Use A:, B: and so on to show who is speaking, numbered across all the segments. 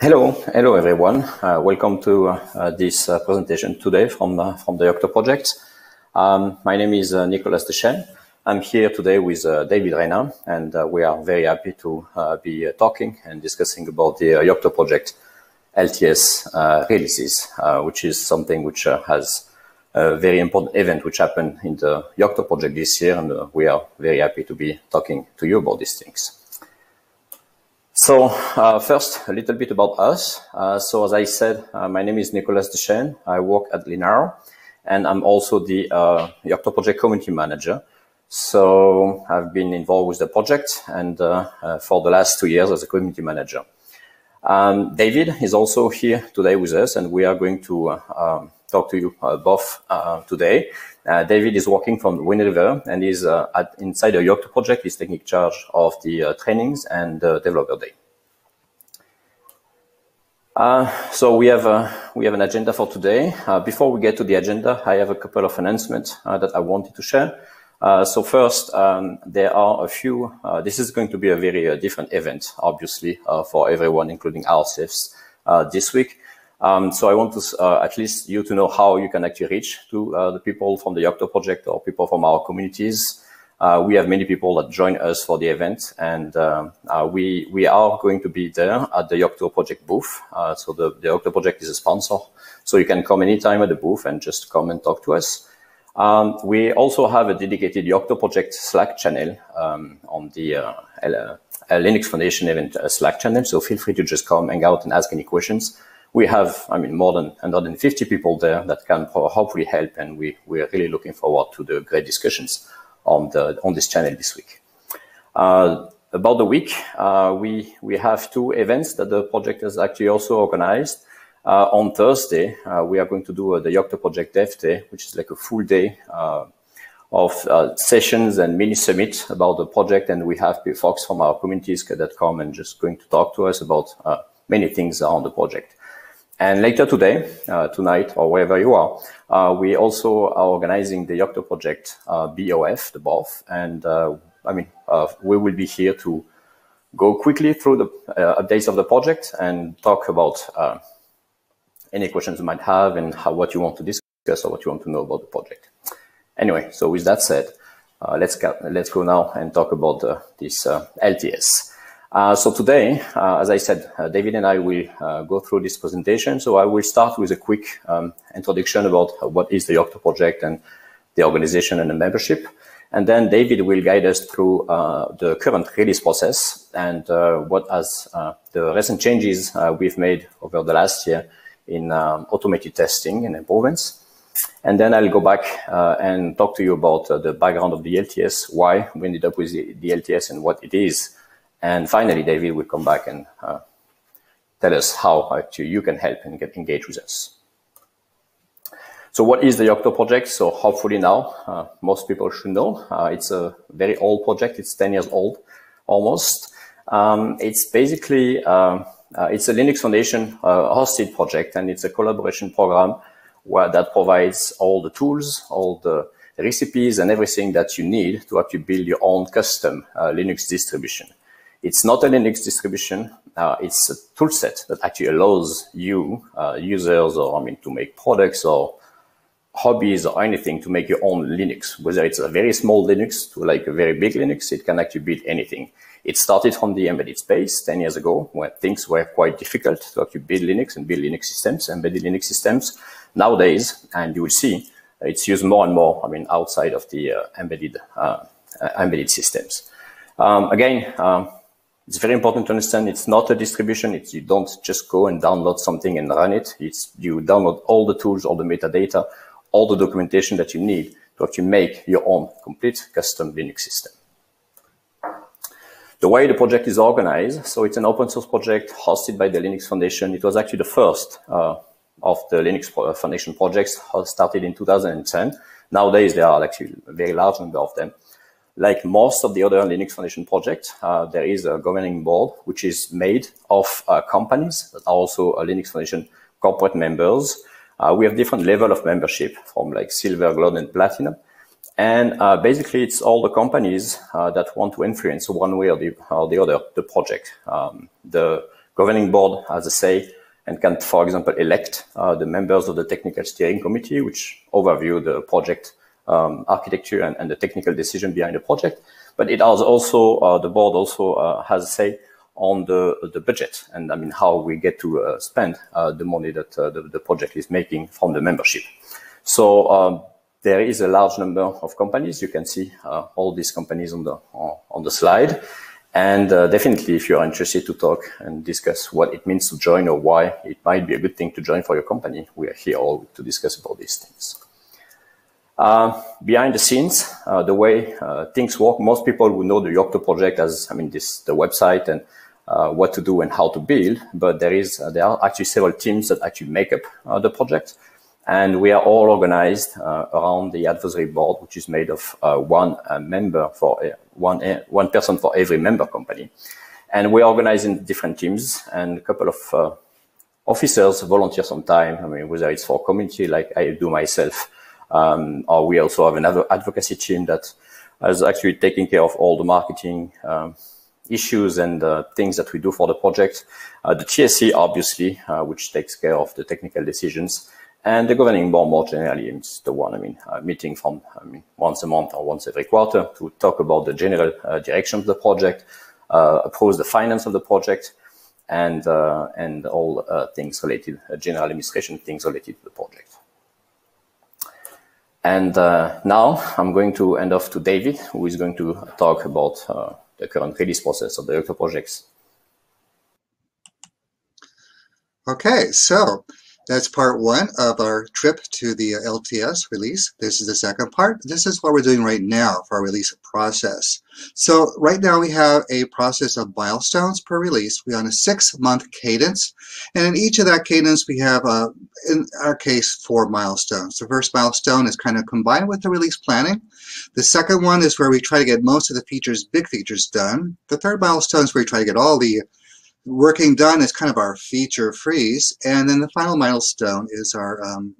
A: Hello, hello everyone. Uh, welcome to uh, this uh, presentation today from uh, from the Yocto project. Um, my name is uh, Nicolas Dechesne. I'm here today with uh, David Reyna, and we are very happy to be talking and discussing about the Yocto project LTS releases, which is something which has a very important event which happened in the Yocto project this year, and we are very happy to be talking to you about these things. So uh, first, a little bit about us. Uh, so as I said, uh, my name is Nicolas Dechesne. I work at Linaro, and I'm also the uh, Yocto project community manager. So I've been involved with the project and uh, uh, for the last two years as a community manager. Um, David is also here today with us, and we are going to uh, um, talk to you both today. David is working from Wind River and is at, inside the Yocto project. He's taking charge of the trainings and developer day. Uh, so we have a, we have an agenda for today. Uh, before we get to the agenda, I have a couple of announcements uh, that I wanted to share. Uh, so first, um, there are a few. Uh, this is going to be a very uh, different event, obviously, for everyone, including ourselves, this week. Um, so I want to at least you to know how you can actually reach to the people from the Yocto project or people from our communities. Uh, we have many people that join us for the event, and uh, uh, we we are going to be there at the Yocto Project booth. Uh, so the the Yocto Project is a sponsor, so you can come anytime at the booth and just come and talk to us. Um, we also have a dedicated Yocto Project Slack channel um, on the uh, uh, Linux Foundation event Slack channel. So feel free to just come, hang out, and ask any questions. We have, I mean, more than 150 people there that can hopefully help, and we we are really looking forward to the great discussions on the on this channel this week. Uh, about the week, uh, we we have two events that the project has actually also organized. Uh, on Thursday, uh, we are going to do uh, the Yocto Project Dev Day, which is like a full day uh, of sessions and mini summit about the project. And we have folks from our communities that come and just going to talk to us about many things on the project. And later today, uh, tonight, or wherever you are, uh, we also are organizing the Yocto project uh, BOF, the BOF, and uh, I mean, uh, we will be here to go quickly through the uh, updates of the project and talk about any questions you might have and how, what you want to discuss or what you want to know about the project. Anyway, so with that said, let's let's go now and talk about this LTS. Uh, so today, uh, as I said, uh, David and I will uh, go through this presentation. So I will start with a quick um, introduction about uh, what is the Yocto project and the organization and the membership. And then David will guide us through uh, the current release process and what as the recent changes we've made over the last year in um, automated testing and improvements. And then I'll go back and talk to you about the background of the LTS, why we ended up with the, the LTS and what it is, and finally, David will come back and uh, tell us how actually you can help and get engaged with us. So what is the Yocto project? So hopefully now, uh, most people should know. Uh, it's a very old project. It's 10 years old, almost. Um, it's basically, uh, uh it's a Linux Foundation uh, hosted project, and it's a collaboration program where that provides all the tools, all the recipes, and everything that you need to actually build your own custom uh, Linux distribution. It's not a Linux distribution. Uh, it's a toolset that actually allows you, uh, users, or I mean, to make products or hobbies or anything to make your own Linux. Whether it's a very small Linux to like a very big Linux, it can actually build anything. It started from the embedded space 10 years ago, where things were quite difficult to actually build Linux and build Linux systems, embedded Linux systems. Nowadays, and you will see, it's used more and more, I mean, outside of the uh, embedded, uh, uh, embedded systems. Um, again, um, it's very important to understand it's not a distribution. It's you don't just go and download something and run it. It's you download all the tools, all the metadata, all the documentation that you need to actually make your own complete custom Linux system. The way the project is organized, so it's an open source project hosted by the Linux Foundation. It was actually the first uh, of the Linux Foundation projects started in 2010. Nowadays, there are actually a very large number of them like most of the other Linux Foundation projects, uh, there is a governing board which is made of uh, companies that are also Linux Foundation corporate members. Uh, we have different level of membership from like silver, gold, and platinum. And uh, basically, it's all the companies uh, that want to influence one way or the, or the other the project. Um, the governing board has a say and can, for example, elect uh, the members of the technical steering committee, which overview the project um, architecture and, and, the technical decision behind the project. But it has also, uh, the board also uh, has a say on the, the budget and I mean, how we get to uh, spend uh, the money that uh, the, the, project is making from the membership. So um, there is a large number of companies. You can see all these companies on the, on the slide. And uh, definitely, if you're interested to talk and discuss what it means to join or why it might be a good thing to join for your company, we are here all to discuss about these things. Uh, behind the scenes, uh, the way uh, things work, most people would know the Yocto project as, I mean, this the website and uh, what to do and how to build. But there is uh, there are actually several teams that actually make up the project. And we are all organized uh, around the advisory board, which is made of uh, one uh, member for one, one person for every member company. And we are organized in different teams and a couple of officers volunteer some time. I mean, whether it's for community like I do myself, um, or we also have another advocacy team that is actually taking care of all the marketing um, issues and uh, things that we do for the project. Uh, the TSC, obviously, uh, which takes care of the technical decisions. And the governing board more generally is the one, I mean, uh, meeting from, I mean, once a month or once every quarter to talk about the general uh, direction of the project, uh, approve the finance of the project, and, uh, and all uh, things related, uh, general administration things related to the project. And uh, now I'm going to hand off to David, who is going to talk about uh, the current release process of the Yocto projects.
B: Okay, so that's part one of our trip to the uh, LTS release. This is the second part. This is what we're doing right now for our release process. So right now we have a process of milestones per release. We're on a six-month cadence. And in each of that cadence, we have, uh, in our case, four milestones. The first milestone is kind of combined with the release planning. The second one is where we try to get most of the features, big features done. The third milestone is where we try to get all the working done is kind of our feature freeze. And then the final milestone is our um,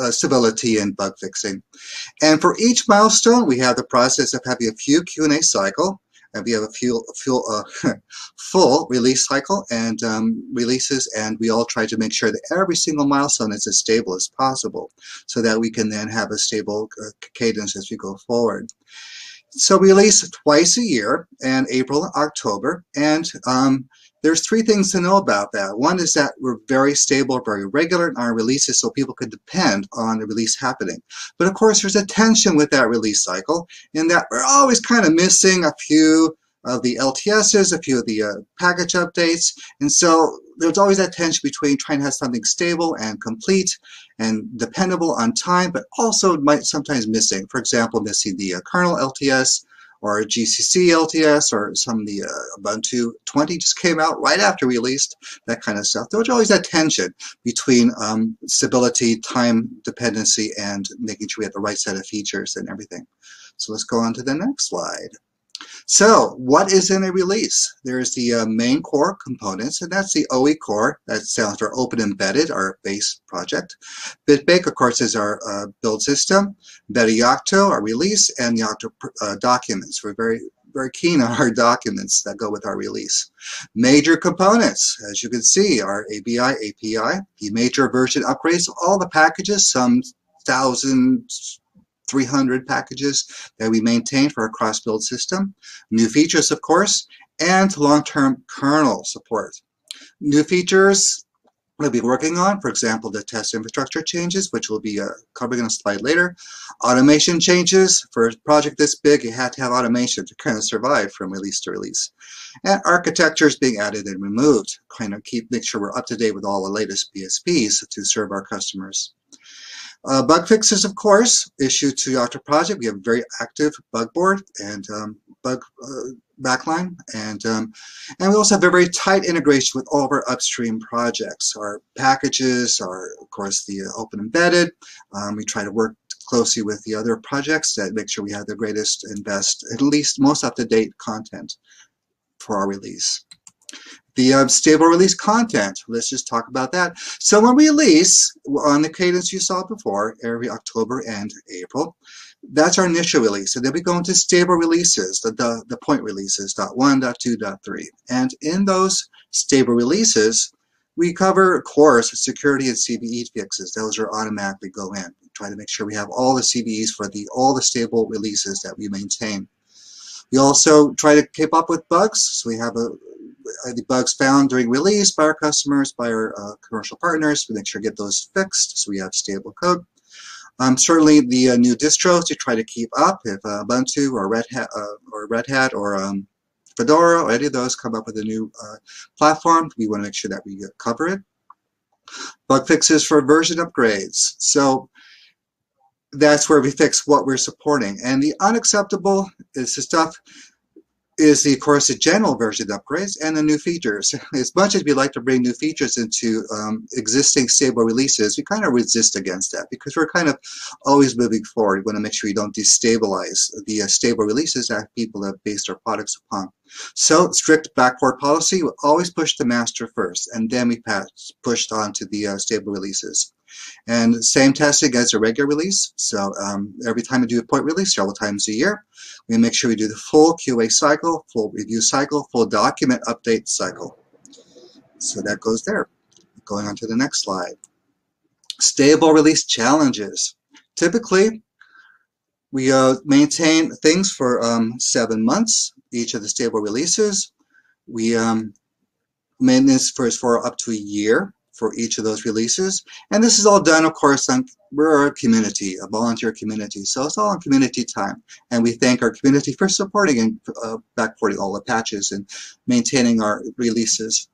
B: uh, stability and bug fixing. And for each milestone, we have the process of having a few Q&A cycle, and we have a few, few uh, full release cycle and um, releases, and we all try to make sure that every single milestone is as stable as possible so that we can then have a stable uh, cadence as we go forward. So we release twice a year in April and October, and um, there's three things to know about that. One is that we're very stable, very regular in our releases so people can depend on the release happening. But of course, there's a tension with that release cycle in that we're always kind of missing a few of the LTSs, a few of the uh, package updates. And so there's always that tension between trying to have something stable and complete and dependable on time, but also might sometimes missing. For example, missing the uh, kernel LTS, or GCC LTS or some of the uh, Ubuntu 20 just came out right after we released, that kind of stuff. There was always that tension between um, stability, time dependency, and making sure we had the right set of features and everything. So let's go on to the next slide. So what is in a release? There's the uh, main core components, and that's the OE core. That stands for Open Embedded, our base project. BitBake, of course, is our uh, build system. Meta Yocto, our release, and Yocto uh, documents. We're very very keen on our documents that go with our release. Major components, as you can see, our ABI, API, the major version upgrades, all the packages, some thousands, 300 packages that we maintain for our cross-build system. New features, of course, and long-term kernel support. New features we'll be working on, for example, the test infrastructure changes, which we'll be uh, covering in a slide later. Automation changes. For a project this big, you had to have automation to kind of survive from release to release. And architecture is being added and removed, kind of keep make sure we're up to date with all the latest BSPs to serve our customers. Uh, bug fixes, of course, issued to Yocto project. We have a very active bug board and um, bug uh, backline. And, um, and we also have a very tight integration with all of our upstream projects. Our packages are, of course, the open embedded. Um, we try to work closely with the other projects that make sure we have the greatest and best, at least most up-to-date content for our release the uh, stable release content. Let's just talk about that. So when we release on the cadence you saw before, every October and April, that's our initial release. And then we go into stable releases, the, the, the point releases, dot one, dot two, dot three. And in those stable releases, we cover, of course, security and CVE fixes. Those are automatically go in. We try to make sure we have all the CVEs for the all the stable releases that we maintain. We also try to keep up with bugs. So we have a, the bugs found during release by our customers, by our uh, commercial partners. We make sure to get those fixed so we have stable code. Um, certainly the uh, new distros to try to keep up if uh, Ubuntu or Red Hat uh, or Red Hat or um, Fedora or any of those come up with a new uh, platform, we want to make sure that we cover it. Bug fixes for version upgrades. So that's where we fix what we're supporting. And the unacceptable is the stuff is the, of course the general version upgrades and the new features. As much as we like to bring new features into um, existing stable releases, we kind of resist against that because we're kind of always moving forward. We want to make sure we don't destabilize the uh, stable releases that people have based our products upon. So strict backport policy, we always push the master first, and then we pass, pushed on to the uh, stable releases. And same testing as a regular release. So um, every time we do a point release, several times a year, we make sure we do the full QA cycle, full review cycle, full document update cycle. So that goes there. Going on to the next slide. Stable release challenges. Typically, we uh, maintain things for um, seven months, each of the stable releases. We um, maintenance for, for up to a year for each of those releases. And this is all done, of course, on, we're a community, a volunteer community. So it's all on community time. And we thank our community for supporting and uh, backporting all the patches and maintaining our releases.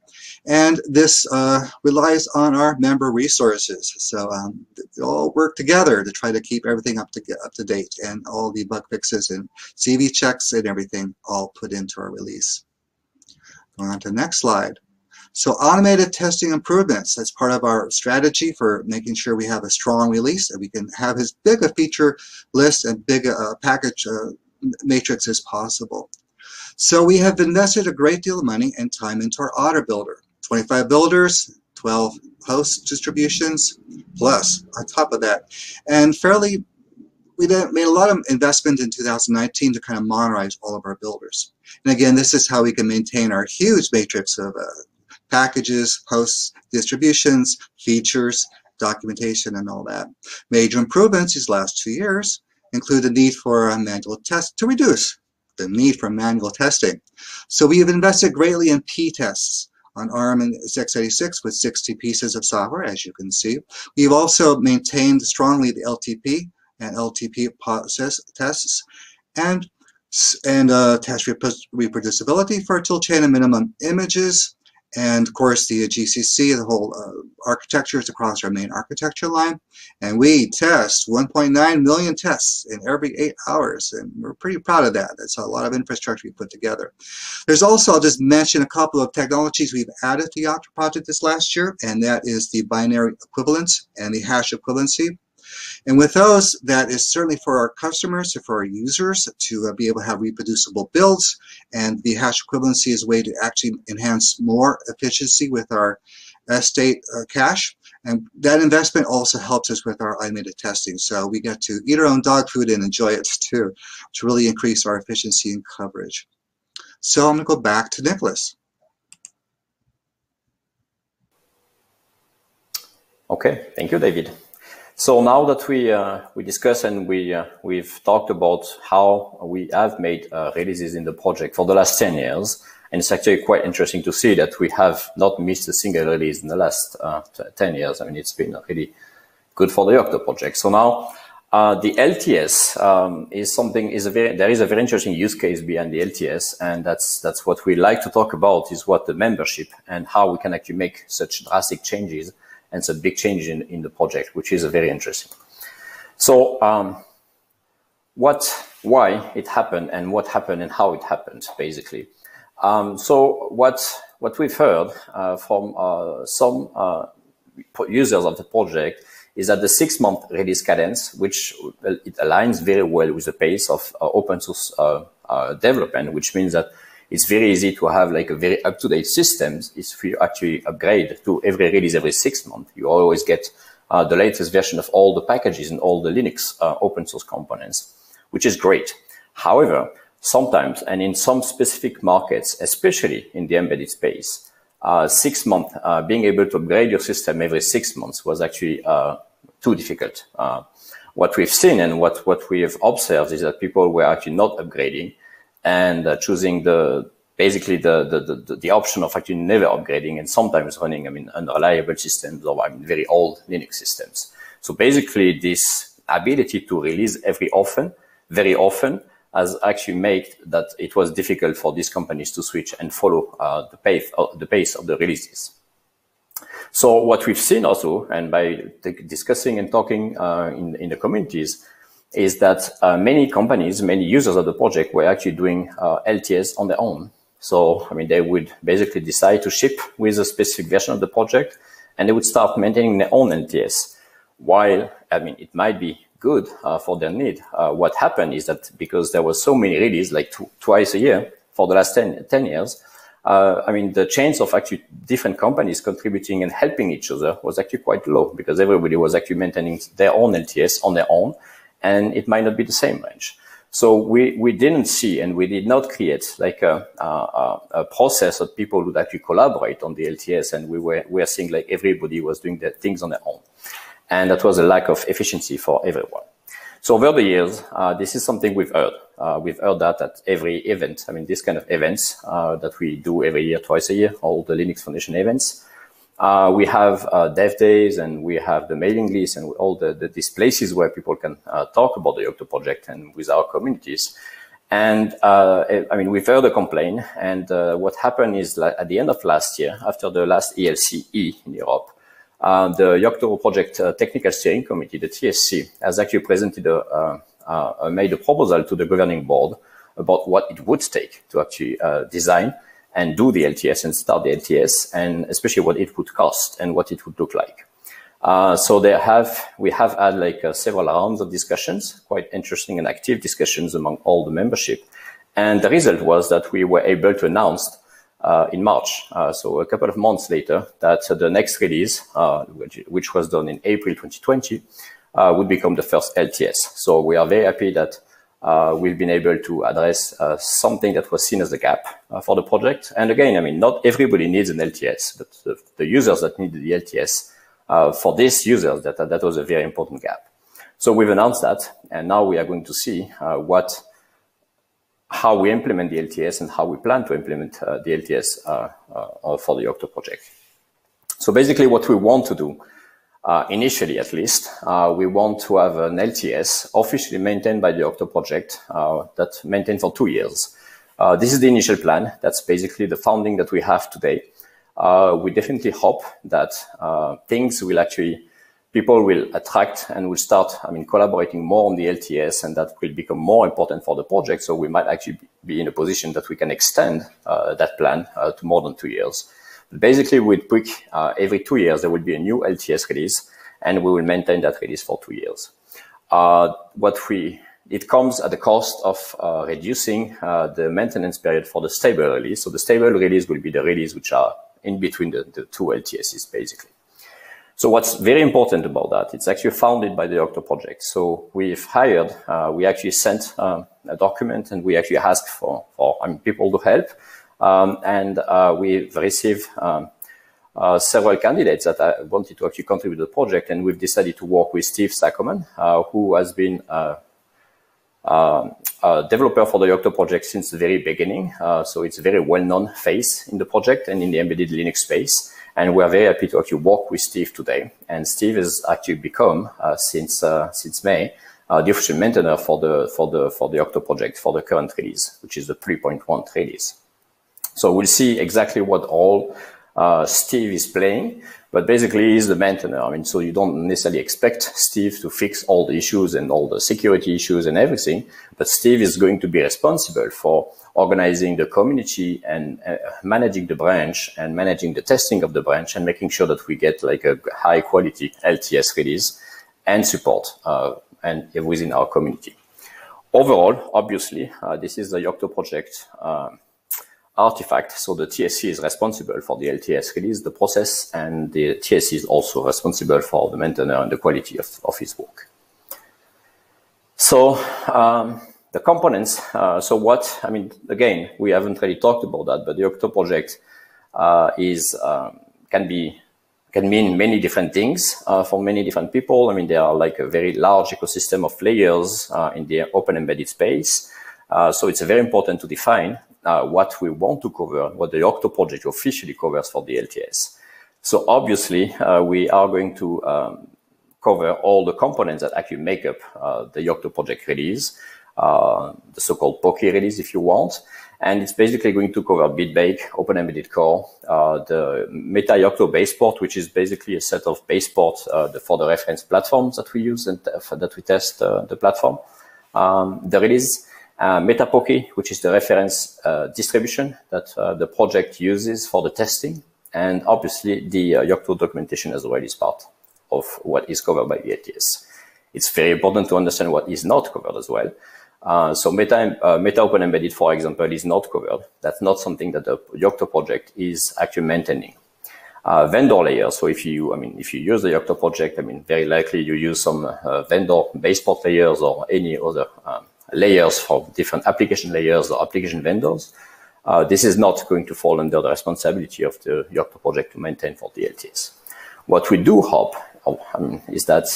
B: And this uh, relies on our member resources. So um, we all work together to try to keep everything up to up to date and all the bug fixes and CV checks and everything all put into our release. Going on to the next slide. So automated testing improvements, that's part of our strategy for making sure we have a strong release and we can have as big a feature list and big a package uh, matrix as possible. So we have invested a great deal of money and time into our auto builder. 25 builders, 12 host distributions, plus on top of that. And fairly, we made a lot of investment in 2019 to kind of modernize all of our builders. And again, this is how we can maintain our huge matrix of uh, packages, hosts, distributions, features, documentation, and all that. Major improvements these last two years include the need for a manual test to reduce the need for manual testing. So we have invested greatly in p-tests on ARM and x86 with 60 pieces of software, as you can see. We've also maintained strongly the LTP and LTP process tests and and uh, test reproducibility for toolchain and minimum images and of course the GCC, the whole uh, architecture is across our main architecture line. And we test 1.9 million tests in every eight hours. And we're pretty proud of that. That's a lot of infrastructure we put together. There's also, I'll just mention a couple of technologies we've added to the Yocto project this last year, and that is the binary equivalence and the hash equivalency. And with those, that is certainly for our customers, or for our users to uh, be able to have reproducible builds. And the hash equivalency is a way to actually enhance more efficiency with our state uh, cache. And that investment also helps us with our automated testing. So we get to eat our own dog food and enjoy it too, to really increase our efficiency and coverage. So I'm going to go back to Nicolas.
A: Okay, thank you, David. So now that we uh, we discuss and we uh, we've talked about how we have made uh, releases in the project for the last ten years, and it's actually quite interesting to see that we have not missed a single release in the last uh, ten years. I mean, it's been really good for the Yocto project. So now uh, the LTS um, is something is a very there is a very interesting use case behind the LTS, and that's that's what we like to talk about is what the membership and how we can actually make such drastic changes and some big change in, in the project, which is very interesting. So um, what, why it happened and what happened and how it happened, basically. Um, so what, what we've heard uh, from uh, some uh, users of the project is that the six-month release cadence, which it aligns very well with the pace of uh, open source uh, uh, development, which means that it's very easy to have like a very up-to-date systems if you actually upgrade to every release every six months. You always get uh, the latest version of all the packages and all the Linux uh, open source components. which is great. However, sometimes, and in some specific markets, especially in the embedded space, uh, six months, uh, being able to upgrade your system every six months was actually uh, too difficult. Uh, what we've seen and what, what we have observed is that people were actually not upgrading and uh, choosing the basically the, the, the, the, option of actually never upgrading and sometimes running, I mean, unreliable systems or I mean, very old Linux systems. So basically this ability to release every often, very often, has actually made that it was difficult for these companies to switch and follow uh, the, pace, uh, the pace of the releases. So what we've seen also, and by discussing and talking uh, in, in the communities, is that uh, many companies, many users of the project were actually doing uh, LTS on their own. So, I mean, they would basically decide to ship with a specific version of the project and they would start maintaining their own LTS. While, I mean, it might be good uh, for their need. Uh, what happened is that because there were so many releases, like twice a year for the last 10, 10 years, uh, I mean, the chance of actually different companies contributing and helping each other was actually quite low because everybody was actually maintaining their own LTS on their own, and it might not be the same range. So we, we didn't see and we did not create like a, a, a process that people would actually collaborate on the LTS, and we were we are seeing like everybody was doing their things on their own, and that was a lack of efficiency for everyone. So over the years, uh, this is something we've heard. Uh, we've heard that at every event. I mean, this kind of events uh, that we do every year, twice a year, all the Linux Foundation events. Uh, we have uh, dev days and we have the mailing list and all the, the these places where people can uh, talk about the Yocto project and with our communities. And I mean, we've heard a complaint. And what happened is at the end of last year, after the last ELCE in Europe, uh, the Yocto Project uh, Technical Steering Committee, the TSC, has actually presented a, uh, uh, made a proposal to the governing board about what it would take to actually uh, design and do the LTS and start the LTS, and especially what it would cost and what it would look like. Uh, so there have we have had like uh, several rounds of discussions, quite interesting and active discussions among all the membership, and the result was that we were able to announce uh, in March. Uh, so a couple of months later, that the next release, uh, which, which, was done in April 2020, would become the first LTS. So we are very happy that uh, we've been able to address uh, something that was seen as a gap uh, for the project. And again, I mean, not everybody needs an LTS, but the, the users that need the LTS, for these users, that, that was a very important gap. So we've announced that, and now we are going to see what how we implement the LTS and how we plan to implement uh, the LTS uh, uh, for the Yocto project. So basically what we want to do, uh, initially at least, uh, we want to have an LTS officially maintained by the Yocto project uh, that maintained for two years. this is the initial plan. That's basically the founding that we have today. we definitely hope that things will actually people will attract and will start, I mean, collaborating more on the LTS and that will become more important for the project. So we might actually be in a position that we can extend uh, that plan uh, to more than two years. Basically with PUIC, uh, every two years, there will be a new LTS release and we will maintain that release for two years. Uh, what we, it comes at the cost of uh, reducing uh, the maintenance period for the stable release. So the stable release will be the release which are in between the, the two LTSs basically. So what's very important about that, it's actually founded by the Yocto project. So we've hired, uh, we actually sent uh, a document and we actually asked for, for I mean, people to help. Um, and uh, we've received um, uh, several candidates that uh, wanted to actually contribute to the project. And we've decided to work with Steve Sakoman, uh, who has been a developer for the Yocto project since the very beginning. so it's a very well-known face in the project and in the embedded Linux space. And we're very happy to actually work with Steve today. And Steve has actually become, uh, since, uh, since May, uh, the official maintainer for the, for the, for the Yocto project for the current release, which is the 3.1 release. So we'll see exactly what all uh, Steve is playing, but basically he's the maintainer. I mean, so you don't necessarily expect Steve to fix all the issues and all the security issues and everything, but Steve is going to be responsible for organizing the community and uh, managing the branch and managing the testing of the branch and making sure that we get like a high quality LTS release and support uh, and within our community. Overall, obviously, uh, this is the Yocto project uh, artifact. So the TSC is responsible for the LTS release, the process, and the TSC is also responsible for the maintainer and the quality of, of his work. So um, the components. Uh, so what? I mean, again, we haven't really talked about that, but the Yocto project uh, is um, can be can mean many different things uh, for many different people. I mean, there are like a very large ecosystem of layers uh, in the open embedded space. Uh, so it's very important to define uh, what we want to cover, what the Yocto project officially covers for the LTS. So obviously, uh, we are going to um, cover all the components that actually make up uh, the Yocto project release, the so-called Poky release if you want. And it's basically going to cover BitBake, Open Embedded Core, uh, the Meta Yocto Baseport, which is basically a set of Baseport uh, for the reference platforms that we use and uh, that we test uh, the platform. Um, the release uh, meta-poky, which is the reference uh, distribution that uh, the project uses for the testing. And obviously the uh, Yocto documentation as well is part of what is covered by the. It's very important to understand what is not covered as well. Uh, so Meta, uh, Meta Open Embedded, for example, is not covered. That's not something that the Yocto project is actually maintaining. Uh, vendor layer. So if you, I mean, if you use the Yocto project, I mean, very likely you use some vendor baseport layers or any other um, layers for different application layers or application vendors. Uh, this is not going to fall under the responsibility of the Yocto project to maintain for the LTS. What we do hope mean, is that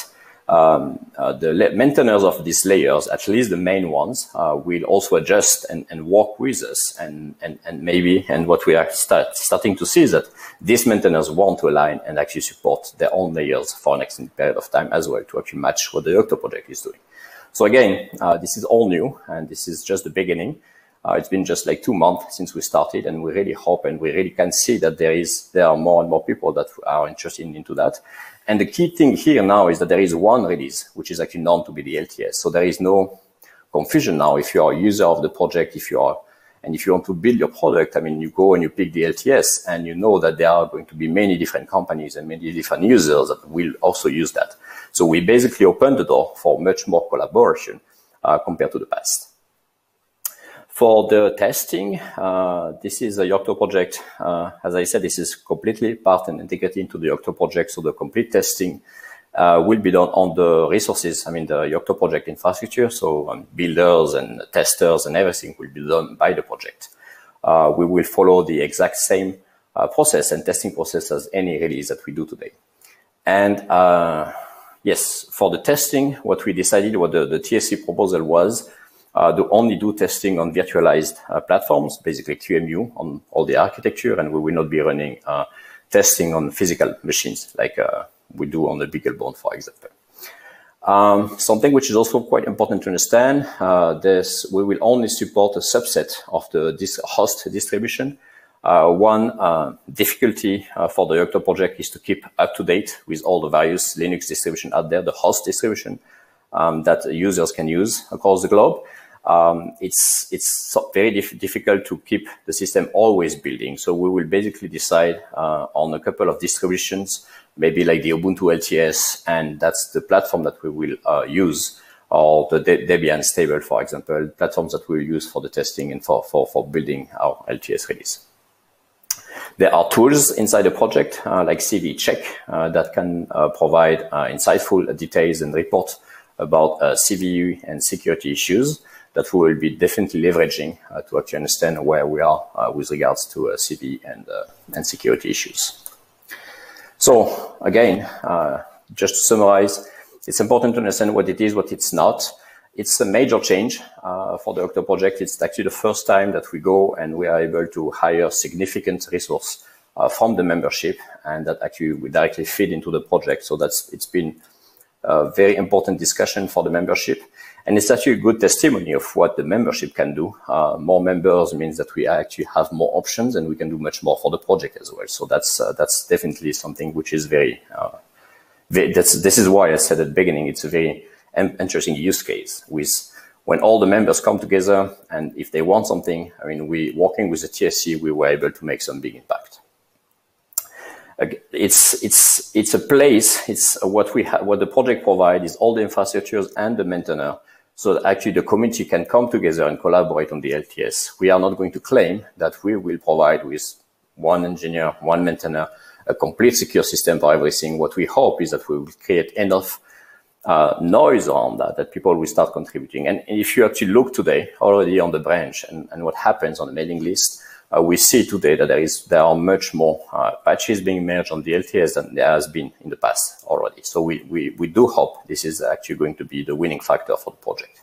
A: um, uh, the maintainers of these layers, at least the main ones, uh, will also adjust and, and work with us. And, and, and maybe, and what we are start, starting to see is that these maintainers want to align and actually support their own layers for an extended period of time as well to actually match what the Yocto project is doing. So again, uh, this is all new and this is just the beginning. Uh, it's been just like two months since we started and we really hope and we really can see that there is, there are more and more people that are interested into that. And the key thing here now is that there is one release, which is actually known to be the LTS. So there is no confusion now. If you are a user of the project, if you are, and if you want to build your product, I mean, you go and you pick the LTS and you know that there are going to be many different companies and many different users that will also use that. So we basically open the door for much more collaboration uh, compared to the past. For the testing, uh, this is a Yocto project. Uh, as I said, this is completely part and integrated into the Yocto project. So the complete testing uh, will be done on the resources. I mean, the Yocto project infrastructure. So um, builders and testers and everything will be done by the project. Uh, we will follow the exact same uh, process and testing process as any release that we do today. And uh, yes, for the testing, what we decided, what the, the TSC proposal was, uh, to only do testing on virtualized uh, platforms, basically QEMU on all the architecture, and we will not be running uh, testing on physical machines like uh, we do on the BeagleBone, for example. Um, something which is also quite important to understand, uh, this we will only support a subset of the dis host distribution. Uh, one difficulty for the Yocto project is to keep up to date with all the various Linux distribution out there, the host distribution um, that users can use across the globe um, it's it's very dif difficult to keep the system always building. So we will basically decide uh, on a couple of distributions, maybe like the Ubuntu LTS, and that's the platform that we will uh, use, or the De Debian stable, for example, platforms that we will use for the testing and for, for, for building our LTS release. There are tools inside the project, uh, like CV Check, uh, that can uh, provide uh, insightful details and reports about CVE and security issues that we will be definitely leveraging uh, to actually understand where we are uh, with regards to uh, CV and, and security issues. So again, just to summarize, it's important to understand what it is, what it's not. It's a major change uh, for the Yocto project. It's actually the first time that we go and we are able to hire significant resource uh, from the membership and that actually we directly feed into the project. So that's it's been a very important discussion for the membership. And it's actually a good testimony of what the membership can do. Uh, more members means that we actually have more options and we can do much more for the project as well. So that's uh, that's definitely something which is very, uh, very, that's this is why I said at the beginning it's a very interesting use case with when all the members come together and if they want something, I mean, we working with the TSC, we were able to make some big impact. It's it's it's a place. It's what we have. What the project provides is all the infrastructures and the maintainer so actually the community can come together and collaborate on the LTS. We are not going to claim that we will provide with one engineer, one maintainer, a complete secure system for everything. What we hope is that we will create enough uh, noise around that, that people will start contributing. And if you actually look today already on the branch and, and what happens on the mailing list, uh, we see today that there is there are much more uh, patches being merged on the LTS than there has been in the past already. So we, we, we do hope this is actually going to be the winning factor for the project.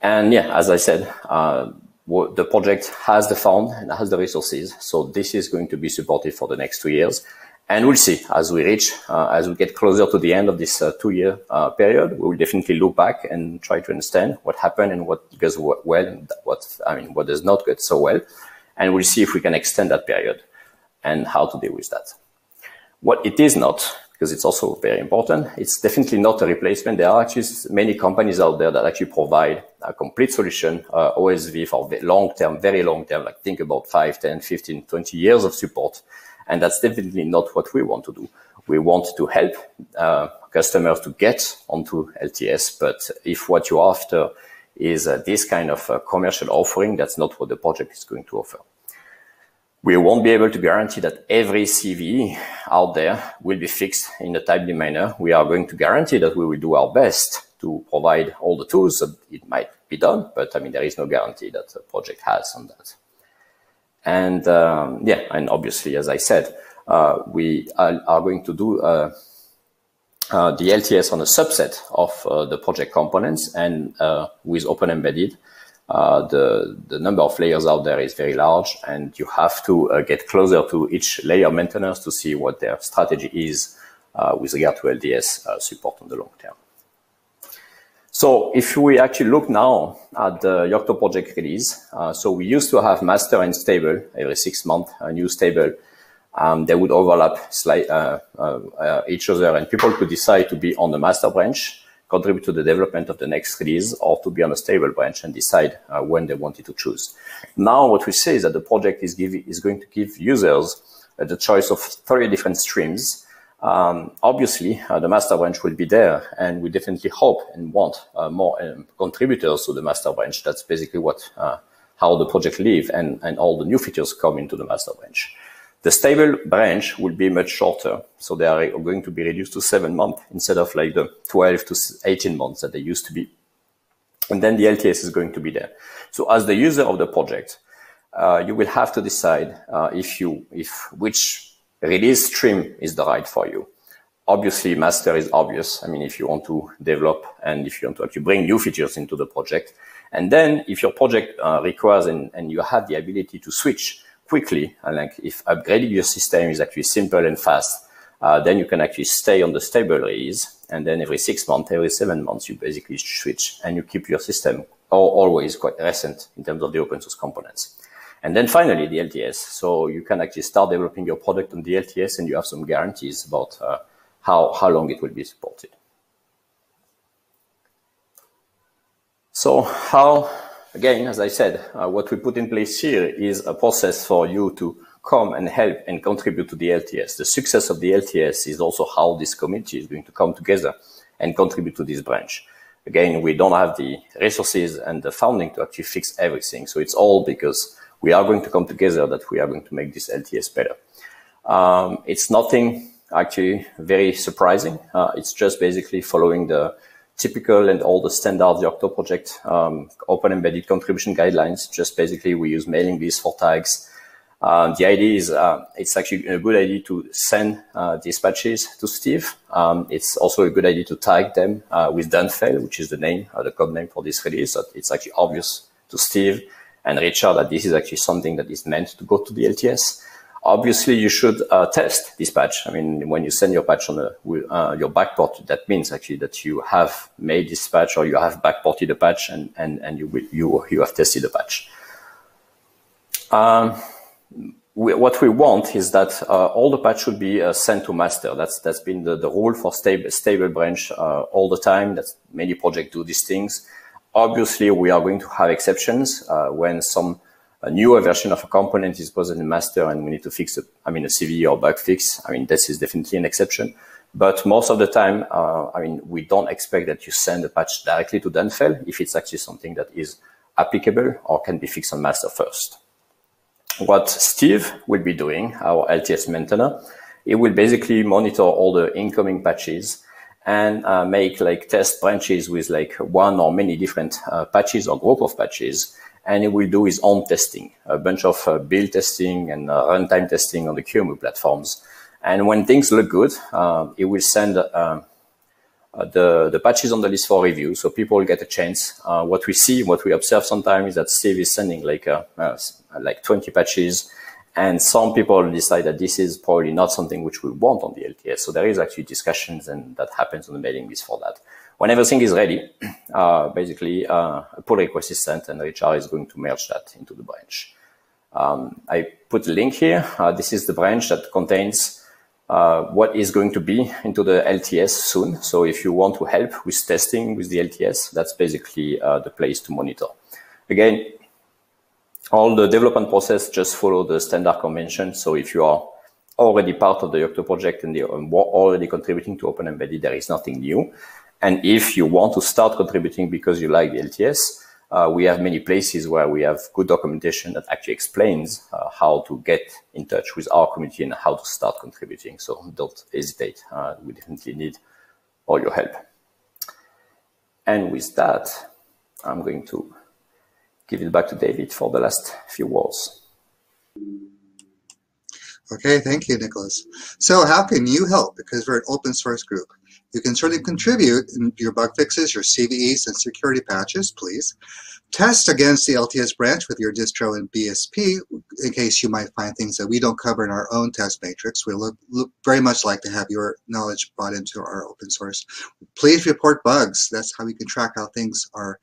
A: And yeah, as I said, uh, the project has the fund and has the resources. So this is going to be supported for the next two years. And we'll see as we reach, uh, as we get closer to the end of this uh, two-year uh, period, we will definitely look back and try to understand what happened and what goes well and what, I mean, what does not go so well. And we'll see if we can extend that period and how to deal with that. What it is not, because it's also very important, it's definitely not a replacement. There are actually many companies out there that actually provide a complete solution, uh, OSV for long term, very long term, like think about 5, 10, 15, 20 years of support and that's definitely not what we want to do. We want to help uh, customers to get onto LTS, but if what you're after is uh, this kind of uh, commercial offering, that's not what the project is going to offer. We won't be able to guarantee that every CV out there will be fixed in a timely manner. We are going to guarantee that we will do our best to provide all the tools that it might be done, but I mean, there is no guarantee that the project has on that. And um, yeah, and obviously, as I said, uh, we are, are, going to do uh, uh, the LTS on a subset of uh, the project components and uh, with open embedded. Uh, the, the number of layers out there is very large and you have to get closer to each layer maintainers to see what their strategy is with regard to LTS support on the long term. So if we actually look now at the Yocto project release, uh, so we used to have master and stable every six months, a new stable. Um, they would overlap slight, uh, uh, uh, each other and people could decide to be on the master branch, contribute to the development of the next release or to be on a stable branch and decide uh, when they wanted to choose. Now what we say is that the project is, give, is going to give users uh, the choice of three different streams um, obviously, uh, the master branch will be there, and we definitely hope and want uh, more um, contributors to the master branch. That's basically what uh, how the project live, and and all the new features come into the master branch. The stable branch will be much shorter, so they are going to be reduced to seven months instead of like the 12 to 18 months that they used to be. And then the LTS is going to be there. So as the user of the project, uh, you will have to decide uh, if you if which release stream is the right for you. Obviously, master is obvious. I mean, if you want to develop and if you want to actually bring new features into the project. And then if your project uh, requires and, and you have the ability to switch quickly, and like if upgrading your system is actually simple and fast, uh, then you can actually stay on the stable release. And then every six months, every seven months, you basically switch and you keep your system always quite recent in terms of the open source components. And then finally, the LTS. So you can actually start developing your product on the LTS and you have some guarantees about uh, how, how long it will be supported. So how, again, as I said, uh, what we put in place here is a process for you to come and help and contribute to the LTS. The success of the LTS is also how this community is going to come together and contribute to this branch. Again, we don't have the resources and the funding to actually fix everything. So it's all because we are going to come together that we are going to make this LTS better. Um, it's nothing actually very surprising. Uh, it's just basically following the typical and all the standard Yocto project um, open embedded contribution guidelines. Just basically we use mailing lists for tags. Uh, the idea is uh, it's actually a good idea to send uh, dispatches to Steve. Um, it's also a good idea to tag them uh, with Dunfell, which is the name, uh, the code name for this release. So it's actually obvious to Steve and Richard that this is actually something that is meant to go to the LTS. Obviously, you should uh, test this patch. I mean, when you send your patch on a, uh, your backport, that means actually that you have made this patch or you have backported a patch and, and, and you, you, you have tested the patch. Um, we, what we want is that uh, all the patch should be uh, sent to master. That's that's been the, the rule for stable stable branch uh, all the time. That many projects do these things. Obviously, we are going to have exceptions uh, when some a newer version of a component is present in master and we need to fix, a, I mean, a CVE or bug fix. I mean, this is definitely an exception. But most of the time, uh, I mean, we don't expect that you send a patch directly to Dunfell if it's actually something that is applicable or can be fixed on master first. What Steve will be doing, our LTS maintainer, he will basically monitor all the incoming patches and uh, make like test branches with like one or many different uh, patches or group of patches. And it will do its own testing, a bunch of uh, build testing and uh, runtime testing on the QEMU platforms. And when things look good, uh, it will send uh, the, the patches on the list for review. So people get a chance. what we see, what we observe sometimes is that Steve is sending like, like 20 patches and some people decide that this is probably not something which we want on the LTS. So there is actually discussions and that happens on the mailing list for that. When everything is ready, uh, basically uh, a pull request is sent and HR is going to merge that into the branch. Um, I put a link here. Uh, this is the branch that contains uh, what is going to be into the LTS soon. So if you want to help with testing with the LTS, that's basically uh, the place to monitor. Again, all the development process just follow the standard convention. So if you are already part of the Yocto project and you're already contributing to Open Embedded, there is nothing new. And if you want to start contributing because you like the LTS, uh, we have many places where we have good documentation that actually explains uh, how to get in touch with our community and how to start contributing. So don't hesitate. Uh, we definitely need all your help. And with that, I'm going to give it back to David for the last few words.
B: Okay, thank you, Nicolas. So how can you help? Because we're an open source group. You can certainly contribute your bug fixes, your CVEs, and security patches, please. Test against the LTS branch with your distro and BSP in case you might find things that we don't cover in our own test matrix. We look, look very much like to have your knowledge brought into our open source. Please report bugs. That's how we can track how things are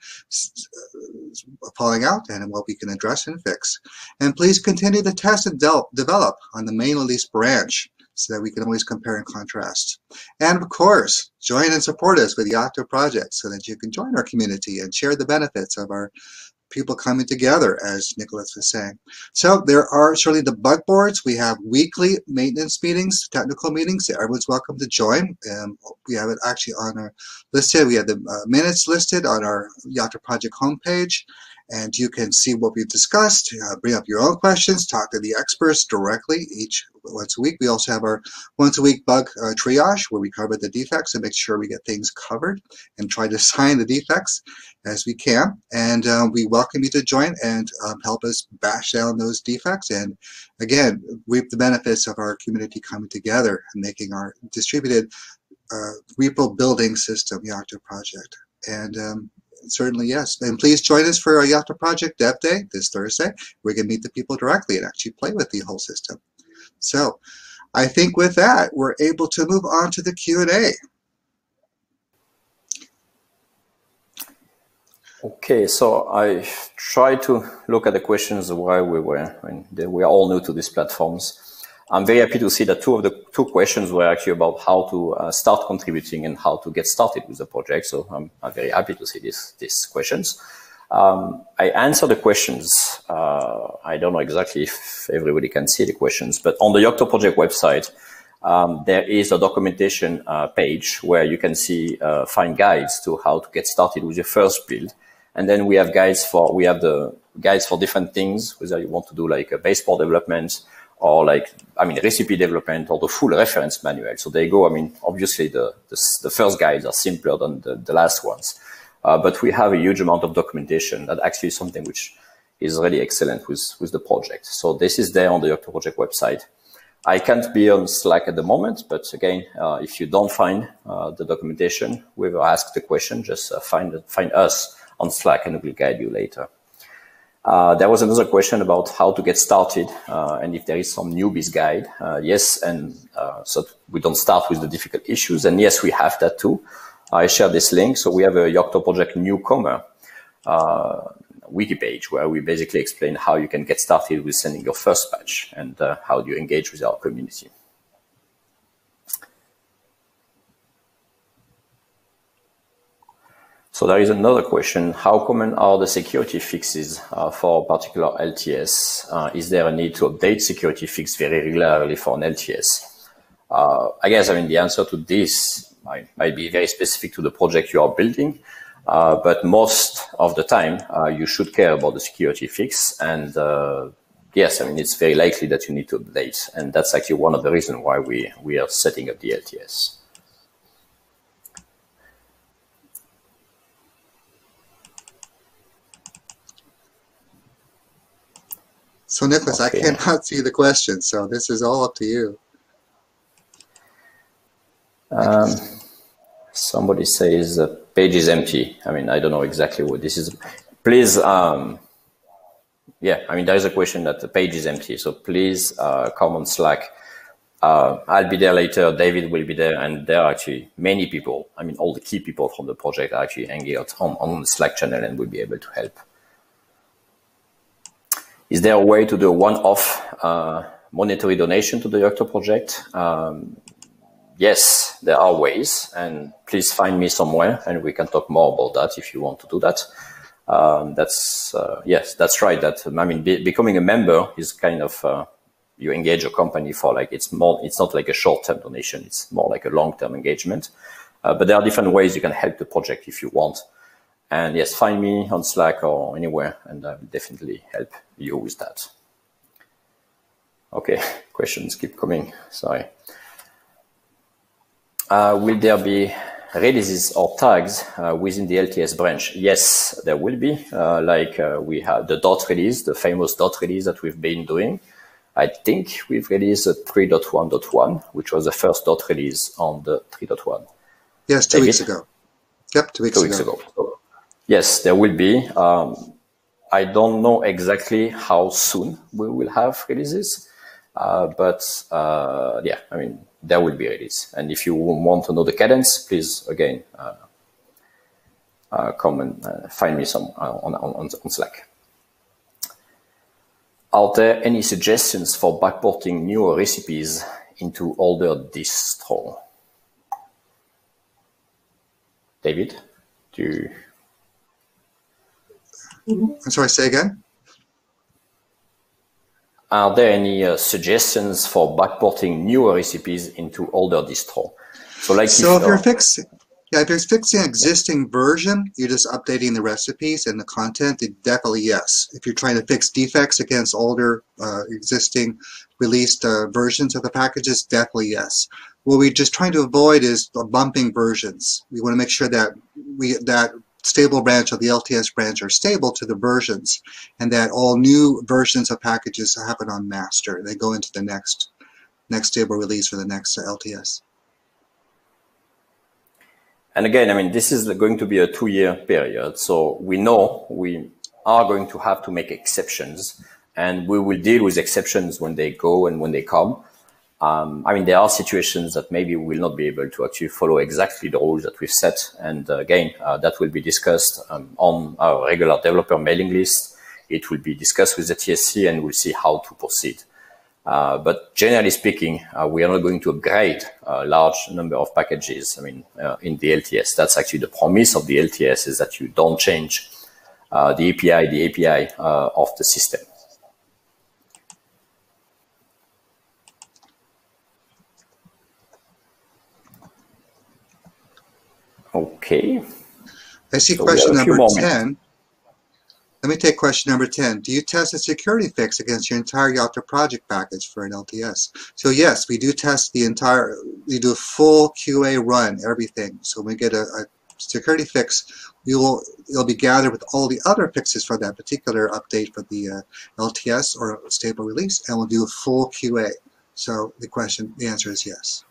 B: uh, falling out and what we can address and fix. And please continue to test and de develop on the main release branch so that we can always compare and contrast. And of course, join and support us with the Yocto Project so that you can join our community and share the benefits of our people coming together, as Nicolas was saying. So there are certainly the bug boards. We have weekly maintenance meetings, technical meetings. Everyone's welcome to join. Um, we have it actually on our listed. We have the uh, minutes listed on our Yocto Project homepage and you can see what we've discussed, uh, bring up your own questions, talk to the experts directly each once a week. We also have our once a week bug uh, triage where we cover the defects and make sure we get things covered and try to sign the defects as we can. And uh, we welcome you to join and um, help us bash down those defects and again reap the benefits of our community coming together and making our distributed uh, repo building system the Yocto project. And um, certainly yes. And please join us for our Yocto Project Dev Day this Thursday. We can meet the people directly and actually play with the whole system. So I think with that, we're able to move on to the Q&A.
A: Okay, so I tried to look at the questions while we were, we are all new to these platforms. I'm very happy to see that two of the two questions were actually about how to uh, start contributing and how to get started with the project. So I'm, I'm very happy to see these, these questions. Um, I answer the questions. Uh, I don't know exactly if everybody can see the questions, but on the Yocto project website, um, there is a documentation uh, page where you can see uh, find guides to how to get started with your first build. And then we have guides for we have the guides for different things, whether you want to do like a baseboard development, or like, I mean, recipe development or the full reference manual. So they go, I mean, obviously the, the, the first guides are simpler than the, the last ones. Uh, but we have a huge amount of documentation that actually is something which is really excellent with, with the project. So this is there on the Yocto project website. I can't be on Slack at the moment, but again, uh, if you don't find uh, the documentation, we will ask the question, just uh, find, find us on Slack and we'll guide you later. Uh, there was another question about how to get started uh, and if there is some newbies guide. Uh, yes, and uh, so we don't start with the difficult issues. And yes, we have that too. I share this link. So we have a Yocto project newcomer uh, wiki page where we basically explain how you can get started with sending your first patch and uh, how do you engage with our community. So there is another question. How common are the security fixes uh, for a particular LTS? Uh, is there a need to update security fix very regularly for an LTS? Uh, I guess, I mean, the answer to this might, might be very specific to the project you are building. Uh, but most of the time, uh, you should care about the security fix. And uh, yes, I mean, it's very likely that you need to update. And that's actually one of the reasons why we, we are setting up the LTS.
B: So Nicolas, okay. I cannot see the question, so this is all up to you.
A: Um, somebody says the page is empty. I mean, I don't know exactly what this is. Please, um, yeah, I mean, there is a question that the page is empty. So please uh, come on Slack. Uh, I'll be there later. David will be there. And there are actually many people. I mean, all the key people from the project are actually hanging out on, on the Slack channel and will be able to help. Is there a way to do a one-off uh, monetary donation to the Yocto project? Um, yes, there are ways, and please find me somewhere, and we can talk more about that if you want to do that. Um, that's uh, yes, that's right. That I mean, be, becoming a member is kind of uh, you engage a company for like it's more. It's not like a short-term donation. It's more like a long-term engagement. Uh, but there are different ways you can help the project if you want. And yes, find me on Slack or anywhere, and I will definitely help you with that. Okay, questions keep coming. Sorry. Uh, will there be releases or tags uh, within the LTS branch? Yes, there will be. Uh, like uh, we have the dot release, the famous dot release that we've been doing. I think we've released 3.1.1, which was the first dot release on the 3.1.
B: Yes, two weeks ago. Yep, two weeks
A: two ago. Weeks ago. Yes, there will be. Um, I don't know exactly how soon we will have releases, uh, but uh, yeah, I mean, there will be release. And if you want to know the cadence, please, again, uh, uh come and uh, find me some uh, on, on, on Slack. Are there any suggestions for backporting newer recipes into older distro? David, do you
B: I'm sorry, say again?
A: Are there any uh, suggestions for backporting newer recipes into older distro?
B: So, like, so if, if you're fixing, yeah, if you're fixing an existing version, you're just updating the recipes and the content. Definitely yes. If you're trying to fix defects against older, uh, existing, released uh, versions of the packages, definitely yes. What we're just trying to avoid is bumping versions. We want to make sure that we that stable branch of the LTS branch are stable to the versions and that all new versions of packages happen on master. They go into the next next stable release for the next uh, LTS.
A: And again, I mean, this is going to be a two-year period. So we know we are going to have to make exceptions and we will deal with exceptions when they go and when they come. Um, I mean, there are situations that maybe we will not be able to actually follow exactly the rules that we've set. And uh, again, uh, that will be discussed um, on our regular developer mailing list. It will be discussed with the TSC and we'll see how to proceed. Uh, but generally speaking, uh, we are not going to upgrade a large number of packages. I mean, uh, in the LTS, that's actually the promise of the LTS is that you don't change uh, the API, the API of the system. Okay.
B: I see so question number 10. Let me take question number 10. Do you test a security fix against your entire Yocto project package for an LTS? So yes, we do test the entire, we do a full QA run, everything. So when we get a, a security fix, we will, it'll be gathered with all the other fixes for that particular update for the uh, LTS or stable release, and we'll do a full QA. So the question, the answer is yes.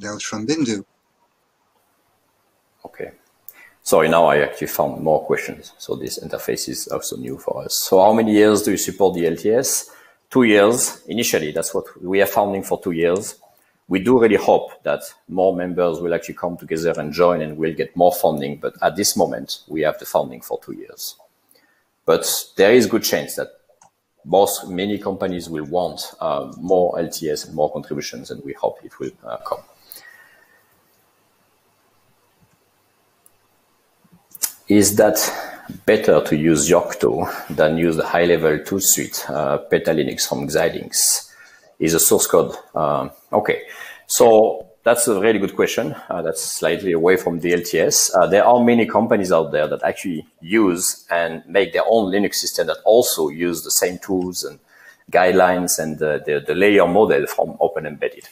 B: That was from Bindu.
A: Okay. Sorry, now I actually found more questions. So this interface is also new for us. So how many years do you support the LTS? Two years initially. That's what we are founding for two years. We do really hope that more members will actually come together and join and we'll get more funding. But at this moment, we have the funding for two years. But there is good chance that most many companies will want uh, more LTS and more contributions, and we hope it will uh, come. Is that better to use Yocto than use the high-level tool suite, uh, Petalinux from Xilinx? Is a source code? Uh, okay, so that's a really good question. Uh, that's slightly away from the LTS. Uh, there are many companies out there that actually use and make their own Linux system that also use the same tools and guidelines and the, the layer model from Open Embedded.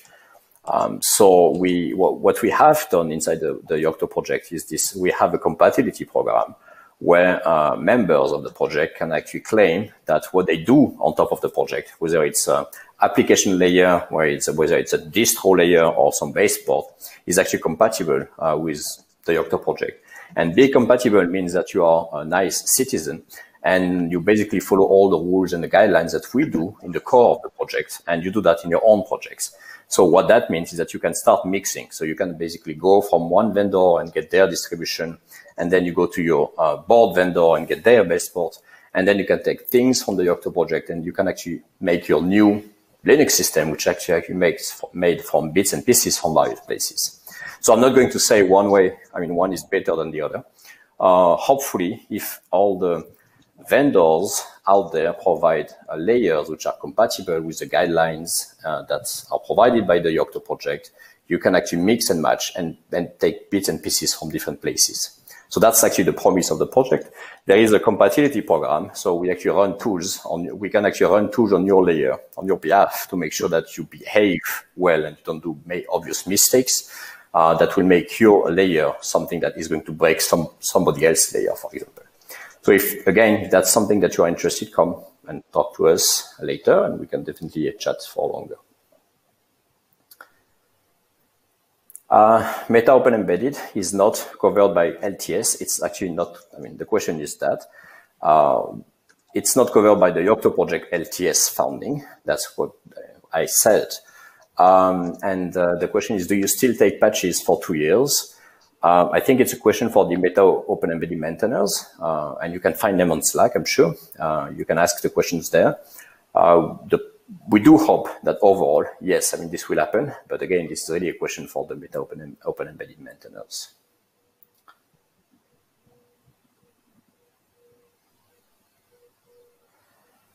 A: Um, so we what, what, we have done inside the, the Yocto project is this: we have a compatibility program where uh, members of the project can actually claim that what they do on top of the project, whether it's a application layer, where it's a, whether it's a distro layer or some baseboard, is actually compatible uh, with the Yocto project. And be compatible means that you are a nice citizen and you basically follow all the rules and the guidelines that we do in the core of the project, and you do that in your own projects. So what that means is that you can start mixing. So you can basically go from one vendor and get their distribution, and then you go to your uh, board vendor and get their baseboard, and then you can take things from the Yocto project and you can actually make your new Linux system, which actually, actually makes made from bits and pieces from various places. So I'm not going to say one way, I mean, one is better than the other. Uh, hopefully, if all the vendors out there provide uh, layers which are compatible with the guidelines uh, that are provided by the Yocto project, you can actually mix and match and, and take bits and pieces from different places. So that's actually the promise of the project. There is a compatibility program. So we actually run tools on, we can actually run tools on your layer, on your behalf to make sure that you behave well and you don't do obvious mistakes. Uh, that will make your layer something that is going to break some somebody else's layer, for example. So if, again, if that's something that you're interested, come and talk to us later and we can definitely chat for longer. Uh, Meta Open Embedded is not covered by LTS. It's actually not, I mean, the question is that uh, it's not covered by the Yocto project LTS founding. That's what I said. Um, and uh, the question is, do you still take patches for two years? Um, I think it's a question for the Meta Open Embedded maintainers, uh, and you can find them on Slack, I'm sure. Uh, you can ask the questions there. Uh, the, we do hope that overall, yes, I mean, this will happen. But again, this is really a question for the Meta Open, Open Embedded maintainers.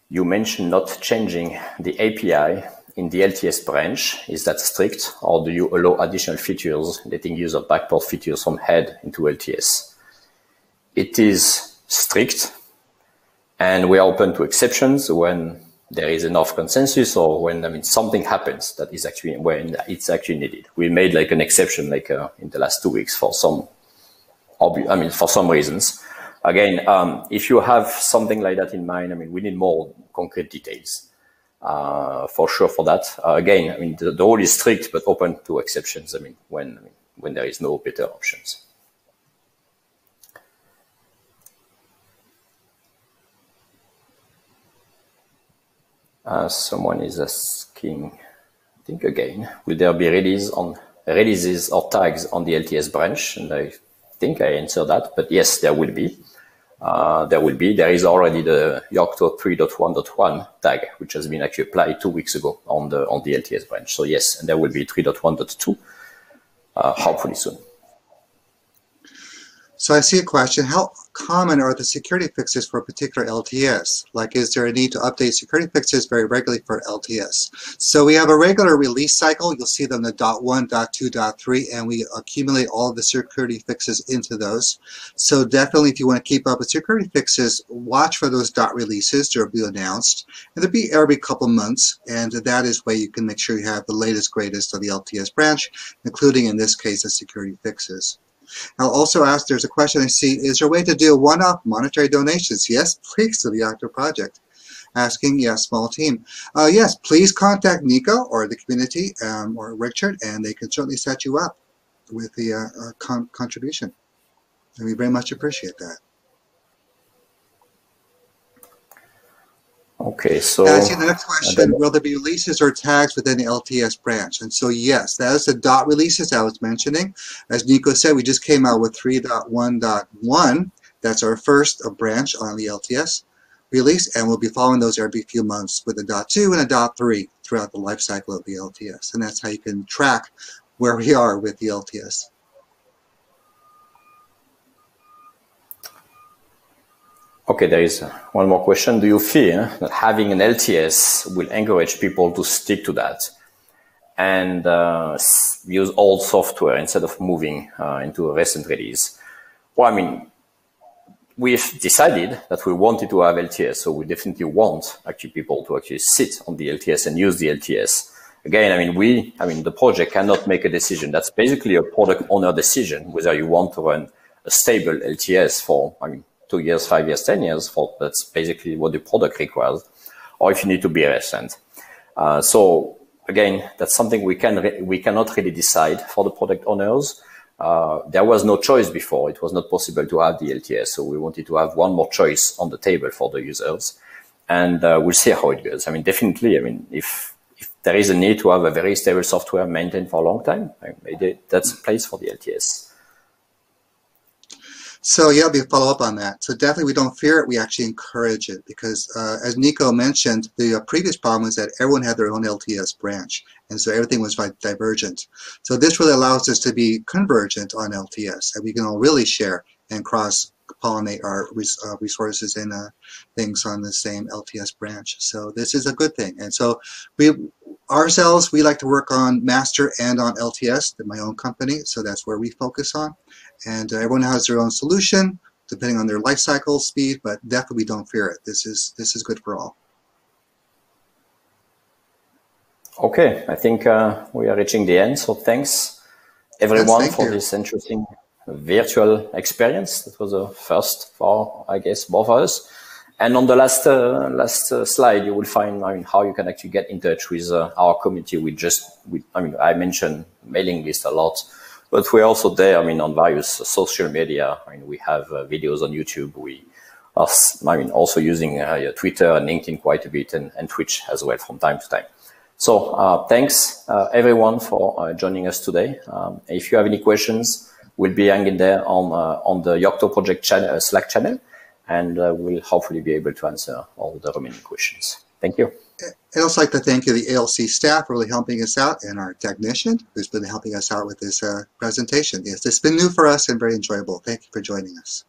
A: You mentioned not changing the API in the LTS branch, is that strict, or do you allow additional features, letting use of backport features from head into LTS? It is strict, and we are open to exceptions when there is enough consensus or when I mean something happens that is actually when it's actually needed. We made like an exception like uh, in the last two weeks for some, I mean for some reasons. Again, um, if you have something like that in mind, I mean we need more concrete details uh, for sure for that. Uh, again, I mean, the, the rule is strict, but open to exceptions. I mean, when, I mean, when there is no better options. Uh, someone is asking, I think again, will there be release on releases or tags on the LTS branch? And I think I answered that, but yes, there will be uh, there will be. There is already the Yocto 3.1.1 tag, which has been actually applied two weeks ago on the on the LTS branch. So yes, and there will be 3.1.2 uh, hopefully soon.
B: So I see a question. How common are the security fixes for a particular LTS? Like, is there a need to update security fixes very regularly for LTS? So we have a regular release cycle. You'll see them the dot one, dot two, dot three, and we accumulate all the security fixes into those. So definitely, if you want to keep up with security fixes, watch for those dot releases. They'll be announced, and they'll be every couple months. And that is way you can make sure you have the latest, greatest of the LTS branch, including in this case the security fixes. I'll also ask, there's a question I see, is there a way to do one-off monetary donations? Yes, please, to the Yocto Project. Asking, yes, small team. Uh, yes, please contact Nico or the community um, or Richard, and they can certainly set you up with the uh, uh, con contribution. And we very much appreciate that.
A: Okay, so
B: now, I see the next question: Will there be releases or tags within the LTS branch? And so, yes, that is the dot releases I was mentioning. As Nico said, we just came out with 3.1.1. That's our first branch on the LTS release, and we'll be following those every few months with a dot two and a dot three throughout the life cycle of the LTS. And that's how you can track where we are with the LTS.
A: Okay, there is one more question. Do you fear that having an LTS will encourage people to stick to that and uh, use old software instead of moving uh, into a recent release? Well, I mean, we've decided that we wanted to have LTS, so we definitely want actually people to actually sit on the LTS and use the LTS. Again, I mean, we, I mean, the project cannot make a decision. That's basically a product owner decision, whether you want to run a stable LTS for, I mean, two years, five years, 10 years, for, that's basically what the product requires, or if you need to be recent. Uh, so again, that's something we can we cannot really decide for the product owners. Uh, there was no choice before; it was not possible to have the LTS, so we wanted to have one more choice on the table for the users, and uh, we'll see how it goes. I mean, definitely, I mean, if if there is a need to have a very stable software maintained for a long time, that's a place for the LTS.
B: So yeah, we follow up on that. So definitely we don't fear it, we actually encourage it because uh, as Nico mentioned, the uh, previous problem was that everyone had their own LTS branch and so everything was divergent. So this really allows us to be convergent on LTS and we can all really share and cross pollinate our uh, resources and uh, things on the same LTS branch. So this is a good thing. And so we ourselves, we like to work on master and on LTS, my own company. So that's where we focus on. And uh, everyone has their own solution depending on their life cycle speed, but definitely don't fear it. This is this is good for all.
A: Okay, I think uh, we are reaching the end. So thanks everyone yes, thank for you. this interesting virtual experience. That was a first for, I guess, both of us. And on the last uh, last uh, slide, you will find I mean, how you can actually get in touch with uh, our community. We just, we, I mean, I mentioned mailing list a lot. But we're also there, I mean, on various social media. I mean, we have uh, videos on YouTube. We are, I mean, also using uh, Twitter and LinkedIn quite a bit and, and, Twitch as well from time to time. So uh, thanks everyone for joining us today. Um, if you have any questions, we'll be hanging there on, on the Yocto project channel, Slack channel, and we'll hopefully be able to answer all the remaining questions. Thank you.
B: I'd also like to thank the ELC staff, for really helping us out, and our technician, who's been helping us out with this uh, presentation. Yes, it's been new for us and very enjoyable. Thank you for joining us.